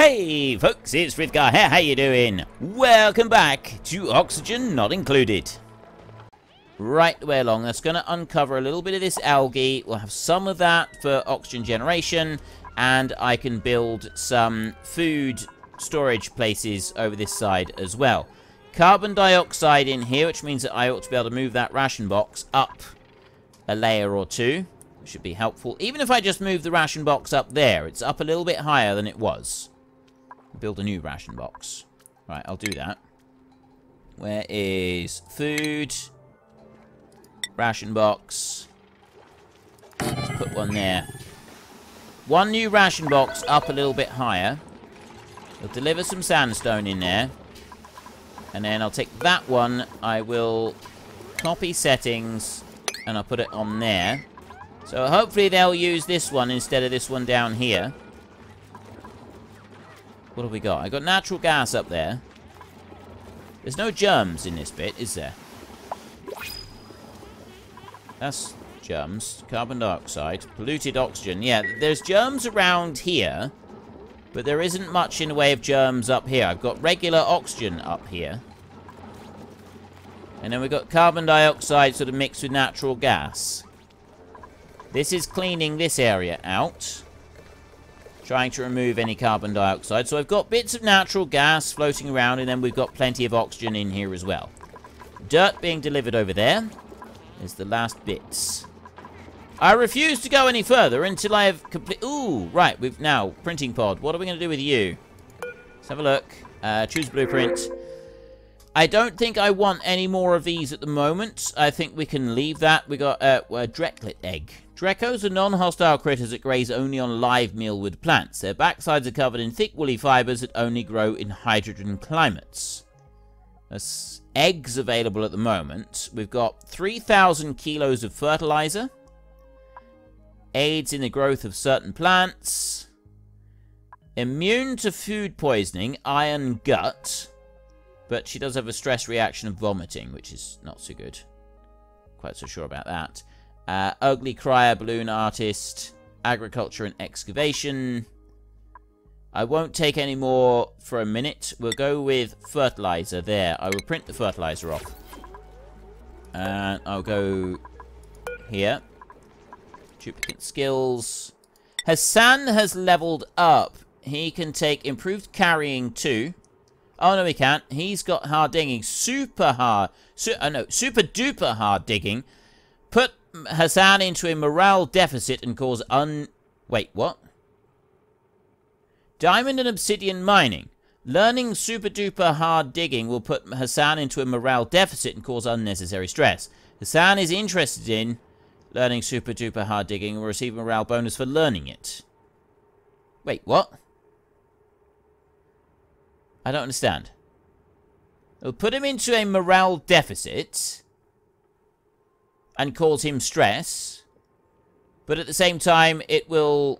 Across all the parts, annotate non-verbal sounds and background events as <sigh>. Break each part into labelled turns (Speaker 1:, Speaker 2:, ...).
Speaker 1: Hey folks, it's Frithgar here, how you doing? Welcome back to Oxygen Not Included. Right the way along, that's going to uncover a little bit of this algae. We'll have some of that for oxygen generation, and I can build some food storage places over this side as well. Carbon dioxide in here, which means that I ought to be able to move that ration box up a layer or two, which should be helpful. Even if I just move the ration box up there, it's up a little bit higher than it was. Build a new ration box. Right, I'll do that. Where is food? Ration box. Let's put one there. One new ration box up a little bit higher. We'll deliver some sandstone in there. And then I'll take that one. I will copy settings. And I'll put it on there. So hopefully they'll use this one instead of this one down here. What have we got? I got natural gas up there. There's no germs in this bit, is there? That's germs. Carbon dioxide. Polluted oxygen. Yeah, there's germs around here. But there isn't much in the way of germs up here. I've got regular oxygen up here. And then we've got carbon dioxide sort of mixed with natural gas. This is cleaning this area out trying to remove any carbon dioxide. So I've got bits of natural gas floating around, and then we've got plenty of oxygen in here as well. Dirt being delivered over there is the last bits. I refuse to go any further until I have complete... Ooh, right, we've now, printing pod. What are we going to do with you? Let's have a look. Uh, choose blueprint. I don't think I want any more of these at the moment. I think we can leave that. We got uh, a Drecklet egg. Dreckos are non-hostile critters that graze only on live mealwood plants. Their backsides are covered in thick woolly fibers that only grow in hydrogen climates. There's eggs available at the moment. We've got 3,000 kilos of fertilizer. Aids in the growth of certain plants. Immune to food poisoning, iron gut. But she does have a stress reaction of vomiting, which is not so good. Quite so sure about that. Uh, Ugly Crier, Balloon Artist, Agriculture and Excavation. I won't take any more for a minute. We'll go with Fertilizer there. I will print the Fertilizer off. And I'll go here. Duplicant skills. Hassan has leveled up. He can take improved carrying too. Oh, no, he can't. He's got hard digging. Super hard. Su uh, no, super duper hard digging. Put Hassan into a morale deficit and cause un... Wait, what? Diamond and obsidian mining. Learning super duper hard digging will put Hassan into a morale deficit and cause unnecessary stress. Hassan is interested in learning super duper hard digging and will receive morale bonus for learning it. Wait, what? I don't understand. It'll put him into a morale deficit and cause him stress. But at the same time, it will...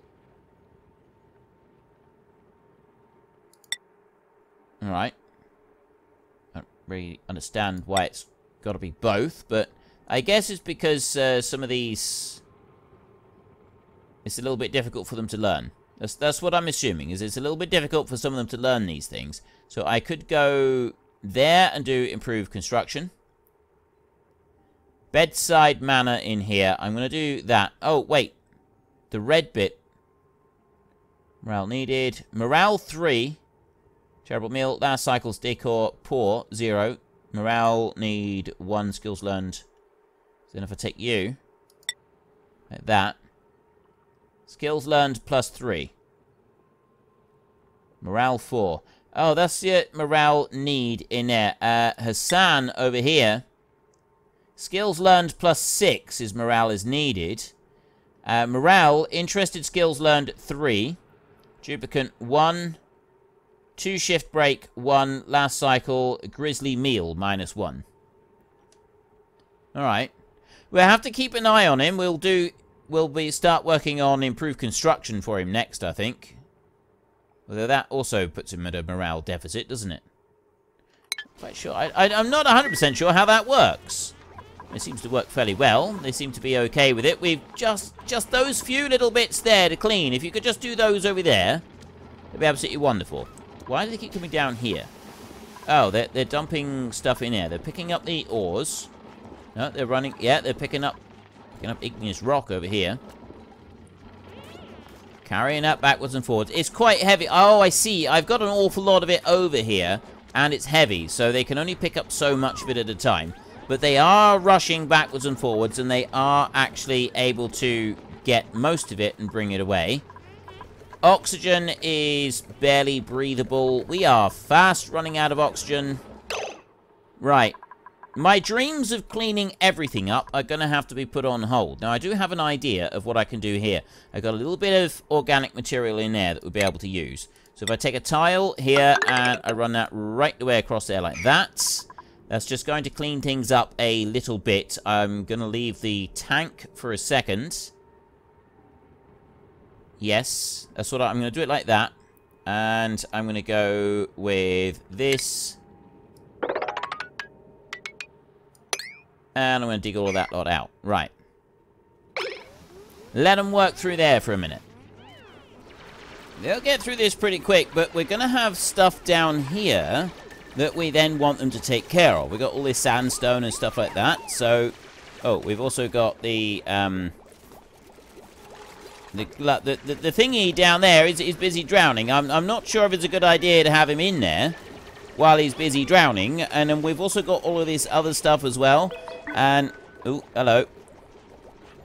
Speaker 1: Alright. I don't really understand why it's got to be both, but I guess it's because uh, some of these... It's a little bit difficult for them to learn. That's, that's what I'm assuming, is it's a little bit difficult for some of them to learn these things. So I could go there and do improved construction. Bedside manner in here. I'm going to do that. Oh, wait. The red bit. Morale needed. Morale 3. Terrible meal. Last cycle's decor. Poor. 0. Morale need 1. Skills learned. Then if I take you. Like that. Skills learned plus 3. Morale 4. Oh, that's the morale need in there. Uh, Hassan over here Skills learned plus 6 is morale is needed. Uh, morale, interested skills learned 3. Duplicant 1. 2 shift break 1. Last cycle, grizzly meal minus 1. Alright. We'll have to keep an eye on him. We'll do... We'll be start working on improved construction for him next, I think. Although that also puts him at a morale deficit, doesn't it? Quite sure. I, I, I'm not 100% sure how that works. It seems to work fairly well. They seem to be okay with it. We've just, just those few little bits there to clean. If you could just do those over there. it'd be absolutely wonderful. Why do they keep coming down here? Oh, they're, they're dumping stuff in here. They're picking up the ores. No, they're running... Yeah, they're picking up, picking up igneous rock over here. Carrying that backwards and forwards. It's quite heavy. Oh, I see. I've got an awful lot of it over here. And it's heavy, so they can only pick up so much of it at a time. But they are rushing backwards and forwards, and they are actually able to get most of it and bring it away. Oxygen is barely breathable. We are fast running out of oxygen. Right. My dreams of cleaning everything up are going to have to be put on hold. Now, I do have an idea of what I can do here. I've got a little bit of organic material in there that we'll be able to use. So if I take a tile here and I run that right the way across there like that, that's just going to clean things up a little bit. I'm going to leave the tank for a second. Yes, that's what I'm going to do it like that. And I'm going to go with this And I'm going to dig all that lot out. Right. Let them work through there for a minute. They'll get through this pretty quick, but we're going to have stuff down here that we then want them to take care of. We've got all this sandstone and stuff like that. So, oh, we've also got the, um, the, the, the, the thingy down there is, is busy drowning. I'm, I'm not sure if it's a good idea to have him in there while he's busy drowning. And then we've also got all of this other stuff as well. And, oh, hello.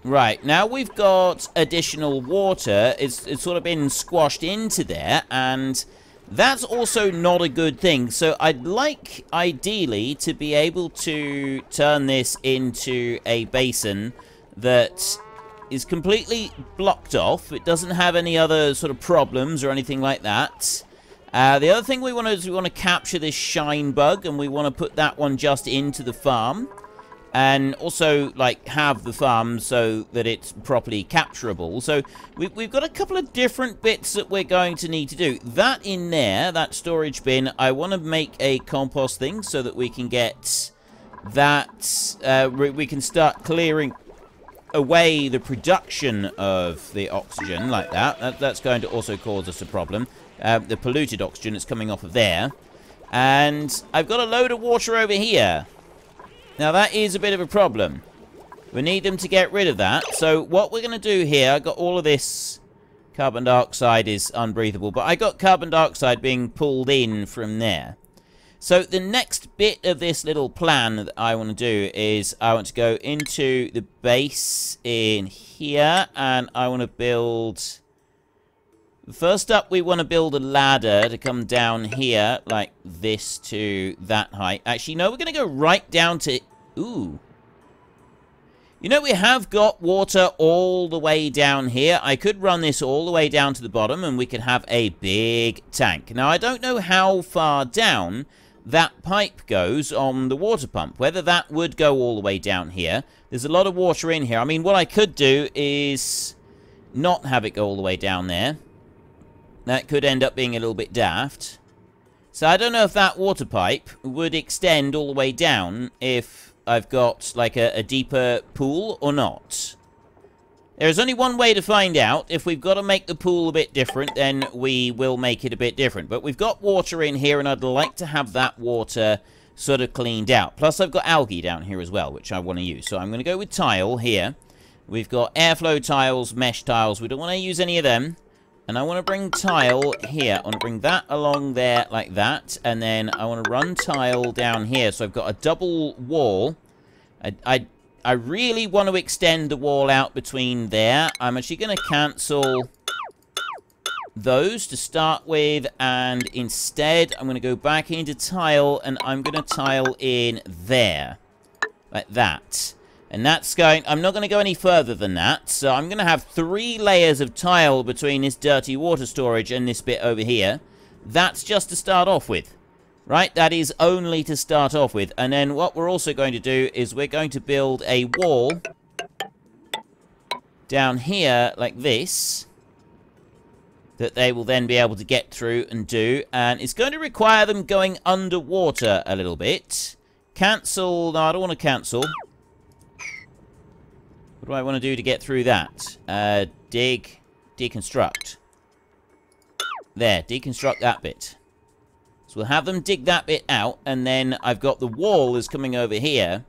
Speaker 1: Right, now we've got additional water. It's, it's sort of been squashed into there, and that's also not a good thing. So I'd like, ideally, to be able to turn this into a basin that is completely blocked off. It doesn't have any other sort of problems or anything like that. Uh, the other thing we want to do is we want to capture this shine bug, and we want to put that one just into the farm and also like have the farm so that it's properly capturable. So we, we've got a couple of different bits that we're going to need to do. That in there, that storage bin, I want to make a compost thing so that we can get that, uh, we can start clearing away the production of the oxygen like that. that that's going to also cause us a problem. Uh, the polluted oxygen that's coming off of there. And I've got a load of water over here. Now, that is a bit of a problem. We need them to get rid of that. So, what we're going to do here, I've got all of this carbon dioxide is unbreathable, but I got carbon dioxide being pulled in from there. So, the next bit of this little plan that I want to do is I want to go into the base in here, and I want to build... First up, we want to build a ladder to come down here, like this to that height. Actually, no, we're going to go right down to... Ooh. You know, we have got water all the way down here. I could run this all the way down to the bottom, and we could have a big tank. Now, I don't know how far down that pipe goes on the water pump. Whether that would go all the way down here. There's a lot of water in here. I mean, what I could do is not have it go all the way down there. That could end up being a little bit daft. So I don't know if that water pipe would extend all the way down if I've got like a, a deeper pool or not. There's only one way to find out. If we've got to make the pool a bit different, then we will make it a bit different. But we've got water in here, and I'd like to have that water sort of cleaned out. Plus, I've got algae down here as well, which I want to use. So I'm going to go with tile here. We've got airflow tiles, mesh tiles. We don't want to use any of them. And I want to bring tile here. I want to bring that along there like that. And then I want to run tile down here. So I've got a double wall. I, I, I really want to extend the wall out between there. I'm actually going to cancel those to start with. And instead, I'm going to go back into tile. And I'm going to tile in there. Like that. And that's going... I'm not going to go any further than that. So I'm going to have three layers of tile between this dirty water storage and this bit over here. That's just to start off with. Right? That is only to start off with. And then what we're also going to do is we're going to build a wall down here like this that they will then be able to get through and do. And it's going to require them going underwater a little bit. Cancel. No, I don't want to cancel. What do I want to do to get through that? Uh, dig, deconstruct. There, deconstruct that bit. So we'll have them dig that bit out, and then I've got the wall is coming over here.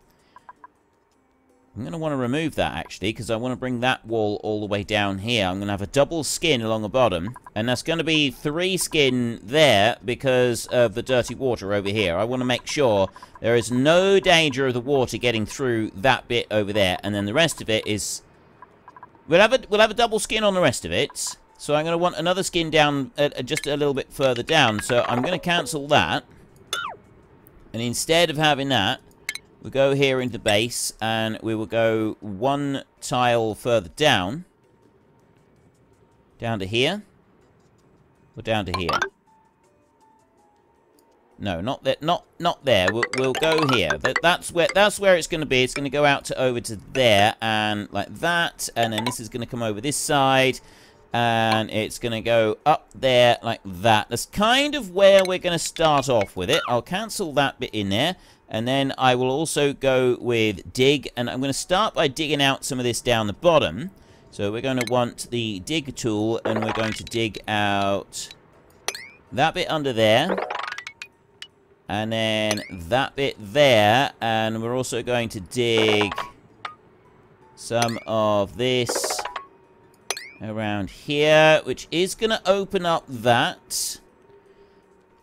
Speaker 1: I'm going to want to remove that, actually, because I want to bring that wall all the way down here. I'm going to have a double skin along the bottom, and that's going to be three skin there because of the dirty water over here. I want to make sure there is no danger of the water getting through that bit over there, and then the rest of it is... We'll have a, we'll have a double skin on the rest of it, so I'm going to want another skin down uh, uh, just a little bit further down, so I'm going to cancel that, and instead of having that, We'll go here into the base, and we will go one tile further down. Down to here. Or down to here. No, not that, not not there. We'll, we'll go here. That, that's where that's where it's going to be. It's going to go out to over to there and like that, and then this is going to come over this side, and it's going to go up there like that. That's kind of where we're going to start off with it. I'll cancel that bit in there. And then I will also go with dig, and I'm going to start by digging out some of this down the bottom. So we're going to want the dig tool, and we're going to dig out that bit under there. And then that bit there, and we're also going to dig some of this around here, which is going to open up that.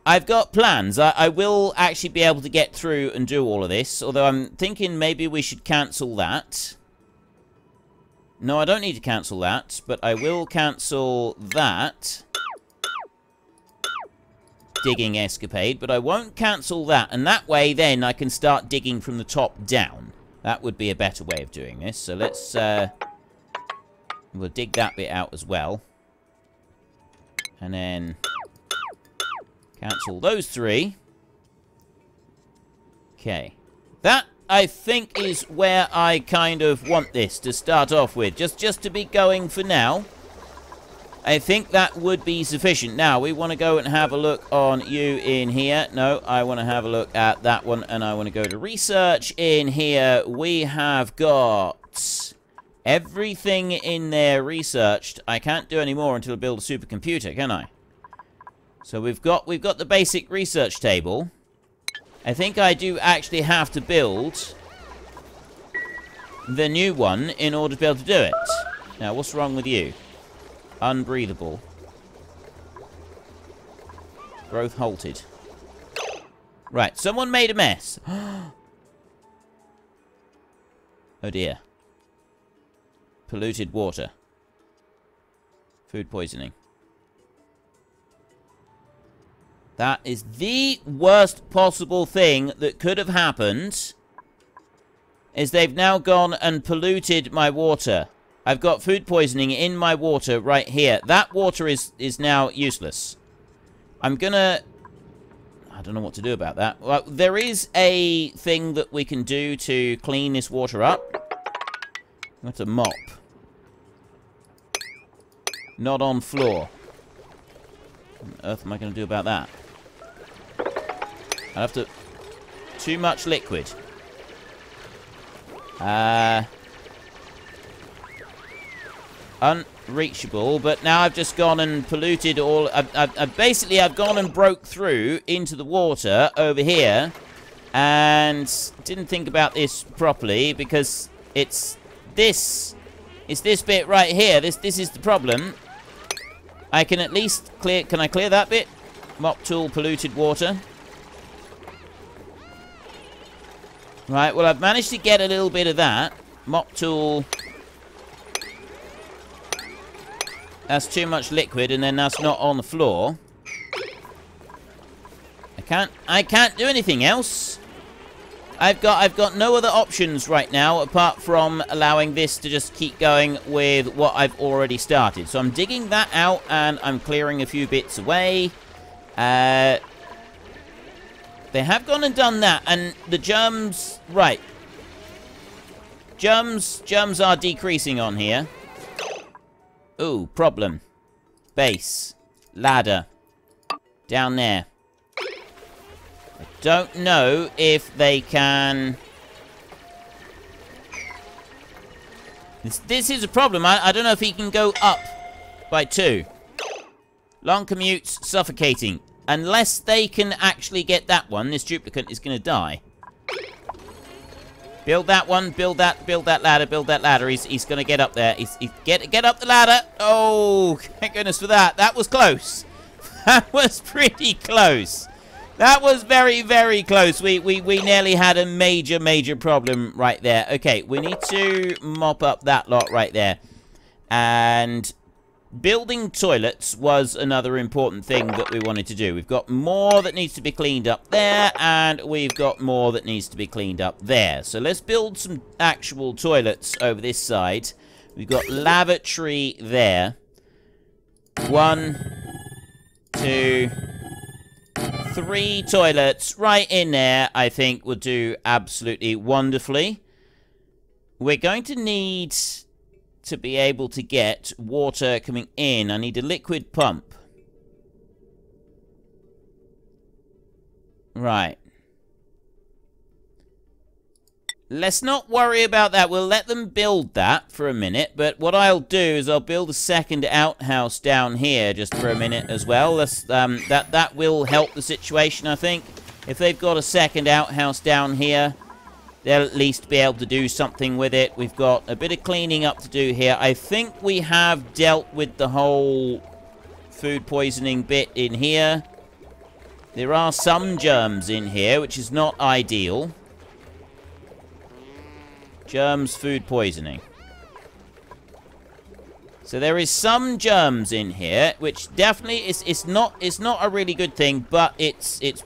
Speaker 1: I've got plans. I, I, will actually be able to get through and do all of this, although I'm thinking maybe we should cancel that. No, I don't need to cancel that, but I will cancel that digging escapade, but I won't cancel that, and that way then I can start digging from the top down. That would be a better way of doing this, so let's, uh, we'll dig that bit out as well. And then Cancel those three. Okay. That, I think, is where I kind of want this to start off with. Just, just to be going for now. I think that would be sufficient. Now, we want to go and have a look on you in here. No, I want to have a look at that one, and I want to go to research. In here, we have got everything in there researched. I can't do any more until I build a supercomputer, can I? So we've got we've got the basic research table. I think I do actually have to build the new one in order to be able to do it. Now, what's wrong with you? Unbreathable. Growth halted. Right, someone made a mess. <gasps> oh dear. Polluted water. Food poisoning. That is the worst possible thing that could have happened. Is they've now gone and polluted my water. I've got food poisoning in my water right here. That water is, is now useless. I'm gonna... I don't know what to do about that. Well, there is a thing that we can do to clean this water up. That's a mop. Not on floor. What on earth am I going to do about that? I have to... Too much liquid. Uh... Unreachable, but now I've just gone and polluted all... I've, I've, I've basically, I've gone and broke through into the water over here and didn't think about this properly because it's this it's this bit right here. This this is the problem. I can at least clear can I clear that bit? Mop tool polluted water Right, well, I've managed to get a little bit of that. Mop tool. That's too much liquid, and then that's not on the floor. I can't, I can't do anything else. I've got, I've got no other options right now, apart from allowing this to just keep going with what I've already started. So I'm digging that out, and I'm clearing a few bits away. Uh, they have gone and done that, and the germs... Right. Germs, germs are decreasing on here. Ooh, problem. Base. Ladder. Down there. I don't know if they can... This, this is a problem. I, I don't know if he can go up by two. Long commutes, suffocating. Unless they can actually get that one, this duplicant is going to die. Build that one, build that, build that ladder, build that ladder. He's, he's going to get up there. He's, get, get up the ladder. Oh, thank goodness for that. That was close. <laughs> That was pretty close. That was very, very close. We, we, we nearly had a major, major problem right there. Okay, we need to mop up that lot right there. And building toilets was another important thing that we wanted to do. We've got more that needs to be cleaned up there, and we've got more that needs to be cleaned up there. So let's build some actual toilets over this side. We've got lavatory there. One, two, three toilets right in there, I think, will do absolutely wonderfully. We're going to need to be able to get water coming in. I need a liquid pump. Right. Let's not worry about that. We'll let them build that for a minute. But what I'll do is I'll build a second outhouse down here just for a minute as well. Um, that, that will help the situation, I think. If they've got a second outhouse down here, they'll at least be able to do something with it. We've got a bit of cleaning up to do here. I think we have dealt with the whole food poisoning bit in here. There are some germs in here, which is not ideal. Germs, food poisoning. So there is some germs in here, which definitely is it's not it's not a really good thing, but it's it's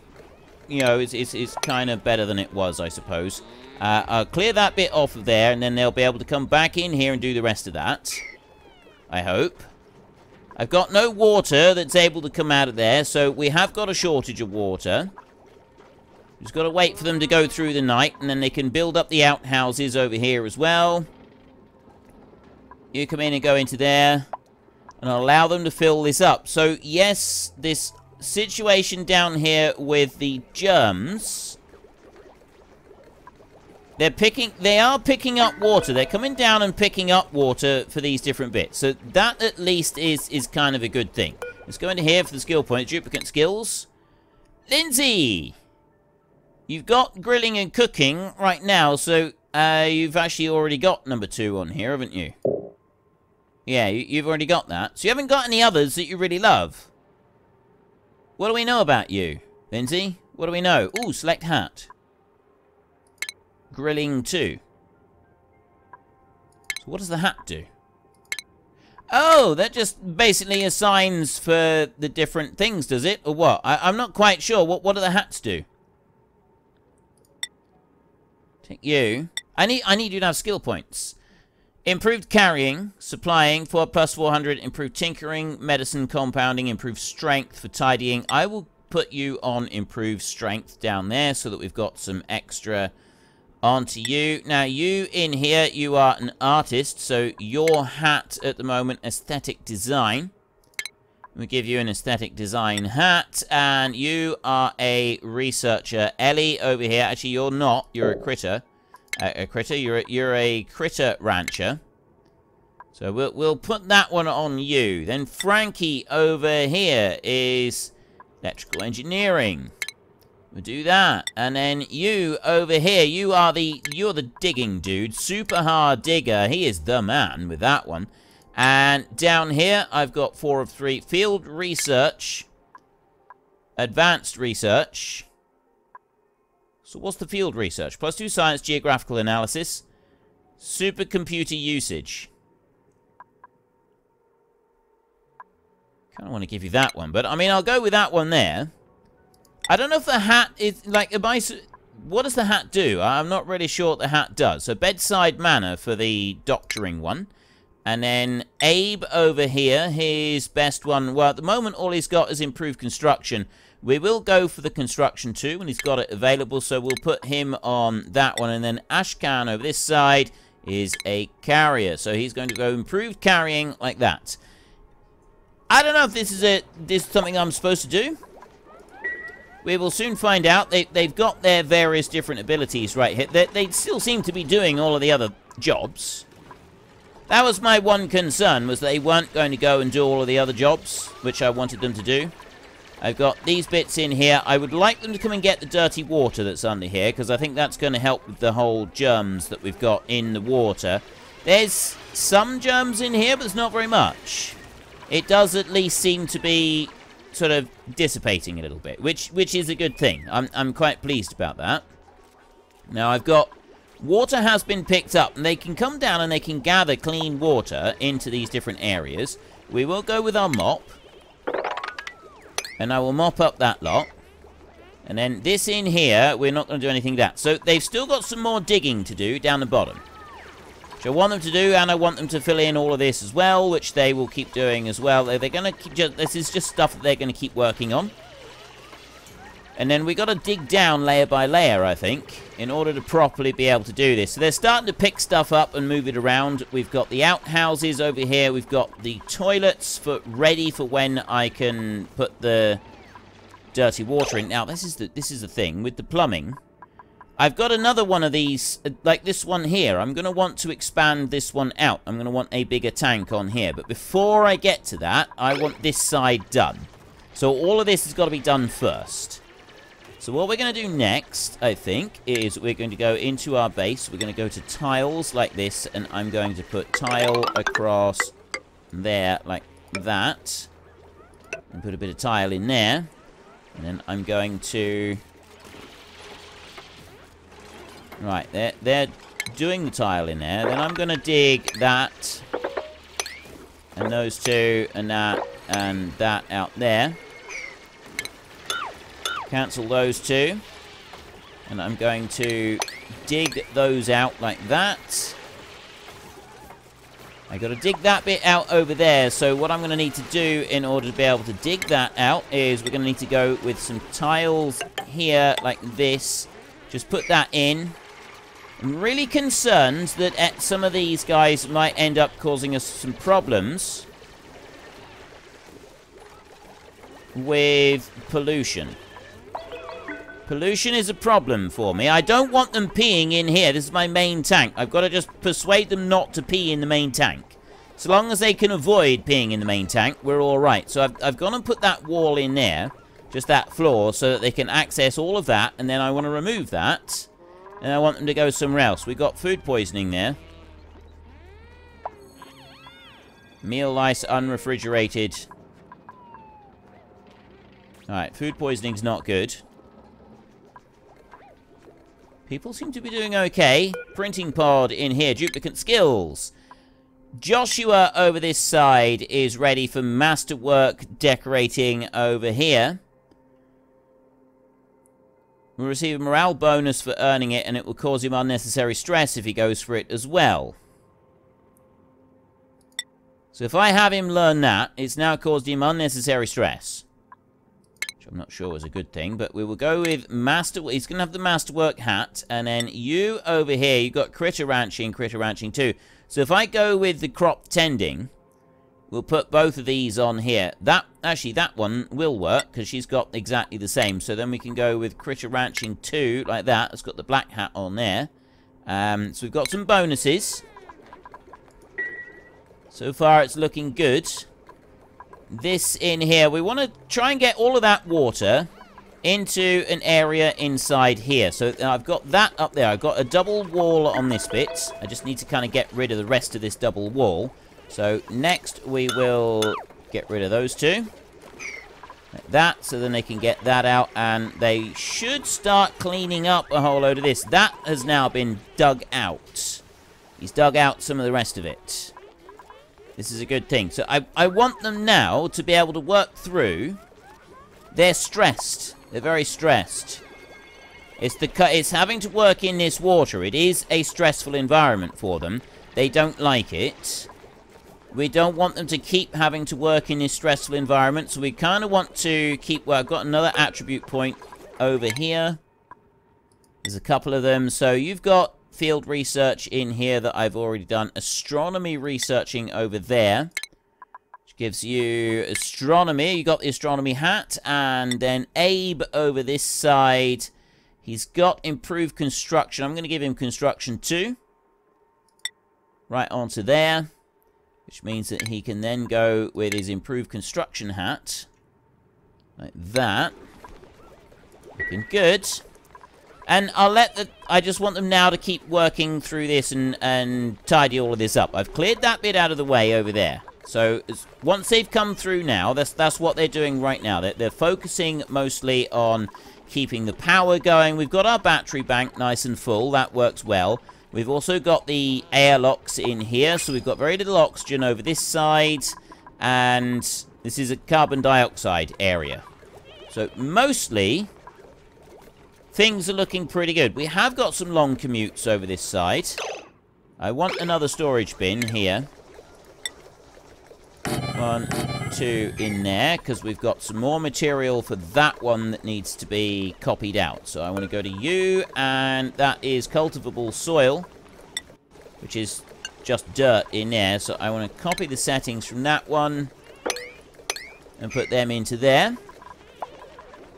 Speaker 1: you know it's it's, it's kind of better than it was, I suppose. Uh, I'll clear that bit off of there, and then they'll be able to come back in here and do the rest of that. I hope. I've got no water that's able to come out of there, so we have got a shortage of water. Just got to wait for them to go through the night, and then they can build up the outhouses over here as well. You come in and go into there, and I'll allow them to fill this up. So, yes, this situation down here with the germs they're picking, they are picking up water. They're coming down and picking up water for these different bits. So that at least is, is kind of a good thing. Let's go into here for the skill point. Duplicant skills. Lindsay! You've got grilling and cooking right now, so uh, you've actually already got number two on here, haven't you? Yeah, you, you've already got that. So you haven't got any others that you really love. What do we know about you, Lindsay? What do we know? Ooh, select hat grilling too. So what does the hat do? Oh, that just basically assigns for the different things, does it? Or what? I, am not quite sure. What What do the hats do? Take you. I need I need you to have skill points. Improved carrying, supplying, 4 plus 400, improved tinkering, medicine, compounding, improved strength for tidying. I will put you on improved strength down there so that we've got some extra on to you. Now, you in here, you are an artist, so your hat at the moment, aesthetic design. We give you an aesthetic design hat, and you are a researcher. Ellie over here, actually, you're not. You're a critter. a critter. You're a, you're a critter rancher. So we'll, we'll put that one on you. Then Frankie over here is electrical engineering. We'll do that. And then you over here, you are the, you're the digging dude. Super hard digger. He is the man with that one. And down here, I've got four of three. Field research. Advanced research. So what's the field research? Plus two science, geographical analysis. Supercomputer usage. Kind of want to give you that one. But, I mean, I'll go with that one there. I don't know if the hat is, like, am I, what does the hat do? I'm not really sure what the hat does. So, bedside manner for the doctoring one. And then Abe over here, his best one. Well, at the moment, all he's got is improved construction. We will go for the construction too when he's got it available. So we'll put him on that one. And then Ashkan over this side is a carrier. So he's going to go improved carrying like that. I don't know if this is a this is something I'm supposed to do. We will soon find out. They, they've got their various different abilities right here. They, they still seem to be doing all of the other jobs. That was my one concern, was they weren't going to go and do all of the other jobs, which I wanted them to do. I've got these bits in here. I would like them to come and get the dirty water that's under here, because I think that's going to help with the whole germs that we've got in the water. There's some germs in here, but there's not very much. It does at least seem to be sort of dissipating a little bit, which which is a good thing. I'm, I'm quite pleased about that. Now, I've got... Water has been picked up, and they can come down and they can gather clean water into these different areas. We will go with our mop. And I will mop up that lot. And then this in here, we're not going to do anything that. So they've still got some more digging to do down the bottom. Which I want them to do, and I want them to fill in all of this as well, which they will keep doing as well. They're going to keep just, this is just stuff that they're going to keep working on. And then we got to dig down layer by layer, I think, in order to properly be able to do this. So they're starting to pick stuff up and move it around. We've got the outhouses over here. We've got the toilets for ready for when I can put the dirty water in. Now, this is the this is the thing with the plumbing. I've got another one of these, uh, like this one here. I'm going to want to expand this one out. I'm going to want a bigger tank on here. But before I get to that, I want this side done. So all of this has got to be done first. So what we're going to do next, I think, is we're going to go into our base. We're going to go to tiles like this, and I'm going to put tile across there like that. And put a bit of tile in there. And then I'm going to... Right, they're, they're doing the tile in there. Then I'm going to dig that. And those two, and that, and that out there. Cancel those two. And I'm going to dig those out like that. I got to dig that bit out over there. So what I'm going to need to do in order to be able to dig that out is we're going to need to go with some tiles here like this. Just put that in. I'm really concerned that some of these guys might end up causing us some problems with pollution. Pollution is a problem for me. I don't want them peeing in here. This is my main tank. I've got to just persuade them not to pee in the main tank. So long as they can avoid peeing in the main tank, we're all right. So I've, I've gone and put that wall in there, just that floor, so that they can access all of that. And then I want to remove that. And I want them to go somewhere else. We've got food poisoning there. Meal lice unrefrigerated. Alright, food poisoning's not good. People seem to be doing okay. Printing pod in here. Duplicant skills. Joshua over this side is ready for masterwork decorating over here. We'll receive a morale bonus for earning it, and it will cause him unnecessary stress if he goes for it as well. So if I have him learn that, it's now caused him unnecessary stress. Which I'm not sure is a good thing, but we will go with Master... He's going to have the Masterwork hat, and then you over here, you've got Critter Ranching, Critter Ranching too. So if I go with the Crop Tending, we'll put both of these on here. That, actually, that one will work, because she's got exactly the same. So then we can go with Critter Ranching 2, like that. It's got the black hat on there. Um, so we've got some bonuses. So far, it's looking good this in here. We want to try and get all of that water into an area inside here. So uh, I've got that up there. I've got a double wall on this bit. I just need to kind of get rid of the rest of this double wall. So next we will get rid of those two. Like that, so then they can get that out, and they should start cleaning up a whole load of this. That has now been dug out. He's dug out some of the rest of it. This is a good thing. So I, I want them now to be able to work through. They're stressed. They're very stressed. It's the it's having to work in this water. It is a stressful environment for them. They don't like it. We don't want them to keep having to work in this stressful environment, so we kind of want to keep... Well, I've got another attribute point over here. There's a couple of them. So you've got field research in here that I've already done. Astronomy researching over there. Which gives you astronomy. You got the astronomy hat. And then Abe over this side. He's got improved construction. I'm going to give him construction too. Right onto there. Which means that he can then go with his improved construction hat. Like that. Looking good. And I'll let the... I just want them now to keep working through this and, and tidy all of this up. I've cleared that bit out of the way over there. So once they've come through now, that's that's what they're doing right now. They're, they're focusing mostly on keeping the power going. We've got our battery bank nice and full. That works well. We've also got the airlocks in here, so we've got very little oxygen over this side. And this is a carbon dioxide area. So mostly, things are looking pretty good. We have got some long commutes over this side. I want another storage bin here. One, two in there, because we've got some more material for that one that needs to be copied out. So I want to go to you, and that is cultivable soil, which is just dirt in there. So I want to copy the settings from that one and put them into there.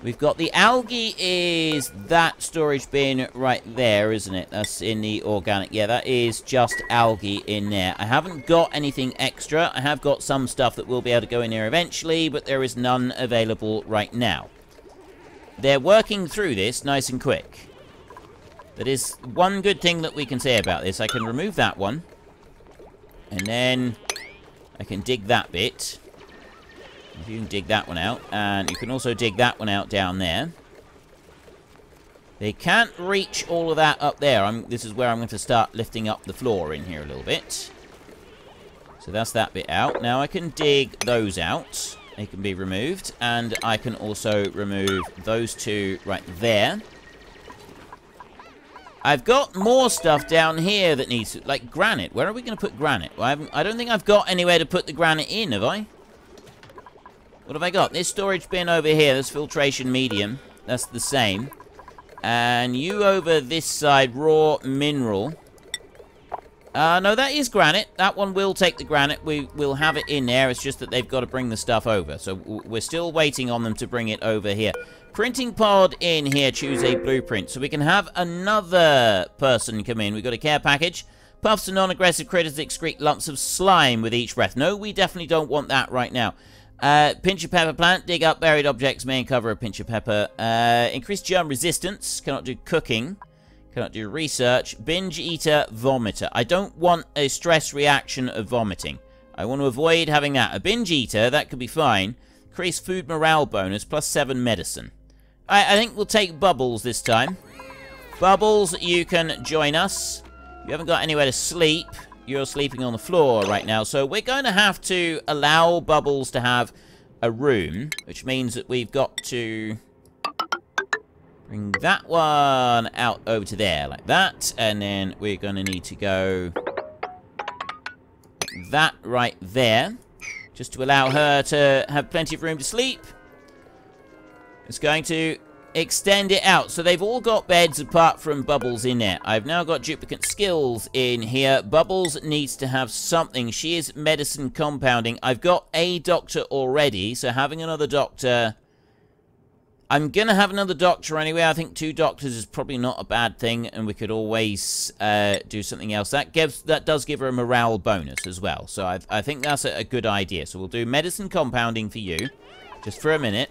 Speaker 1: We've got the algae is that storage bin right there, isn't it? That's in the organic. Yeah, that is just algae in there. I haven't got anything extra. I have got some stuff that will be able to go in there eventually, but there is none available right now. They're working through this nice and quick. That is one good thing that we can say about this. I can remove that one. And then I can dig that bit. You can dig that one out. And you can also dig that one out down there. They can't reach all of that up there. I'm, this is where I'm going to start lifting up the floor in here a little bit. So that's that bit out. Now I can dig those out. They can be removed. And I can also remove those two right there. I've got more stuff down here that needs, like granite. Where are we going to put granite? Well, I, I don't think I've got anywhere to put the granite in, have I? What have I got? This storage bin over here, this filtration medium. That's the same. And you over this side, raw mineral. Uh, no, that is granite. That one will take the granite. We will have it in there. It's just that they've got to bring the stuff over. So we're still waiting on them to bring it over here. Printing pod in here. Choose a blueprint. So we can have another person come in. We've got a care package. Puffs and non-aggressive critters excrete lumps of slime with each breath. No, we definitely don't want that right now. Uh, Pincha Pepperplant, dig up buried objects, main cover of pinch of pepper. Uh, increase germ resistance, cannot do cooking, cannot do research. Binge eater, vomiter. I don't want a stress reaction of vomiting. I want to avoid having that. A binge eater, that could be fine. Increase food morale bonus, plus 7 medicine. I, I think we'll take Bubbles this time. Bubbles, you can join us. You haven't got anywhere to sleep you're sleeping on the floor right now. So we're going to have to allow Bubbles to have a room, which means that we've got to bring that one out over to there like that. And then we're going to need to go that right there, just to allow her to have plenty of room to sleep. It's going to extend it out. So they've all got beds apart from Bubbles in there. I've now got Duplicant skills in here. Bubbles needs to have something. She is medicine compounding. I've got a doctor already, so having another doctor... I'm going to have another doctor anyway. I think two doctors is probably not a bad thing, and we could always uh, do something else. That gives that does give her a morale bonus as well, so I, I think that's a, a good idea. So we'll do medicine compounding for you, just for a minute.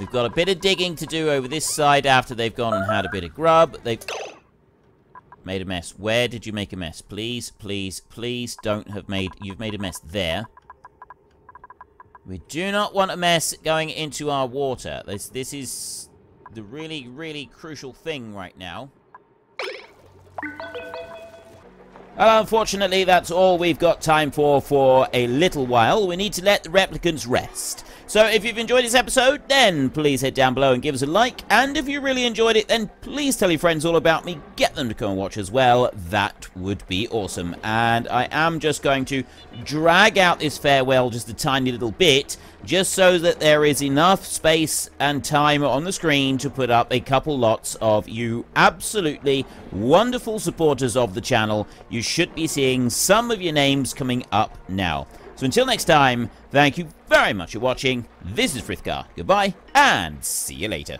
Speaker 1: We've got a bit of digging to do over this side after they've gone and had a bit of grub. They've made a mess. Where did you make a mess? Please, please, please don't have made... You've made a mess there. We do not want a mess going into our water. This, this is the really, really crucial thing right now. Well, unfortunately, that's all we've got time for for a little while. We need to let the replicants rest. So if you've enjoyed this episode, then please head down below and give us a like. And if you really enjoyed it, then please tell your friends all about me. Get them to come and watch as well. That would be awesome. And I am just going to drag out this farewell just a tiny little bit, just so that there is enough space and time on the screen to put up a couple lots of you absolutely wonderful supporters of the channel. You should be seeing some of your names coming up now. So until next time, thank you very much for watching. This is Frithgar. Goodbye, and see you later.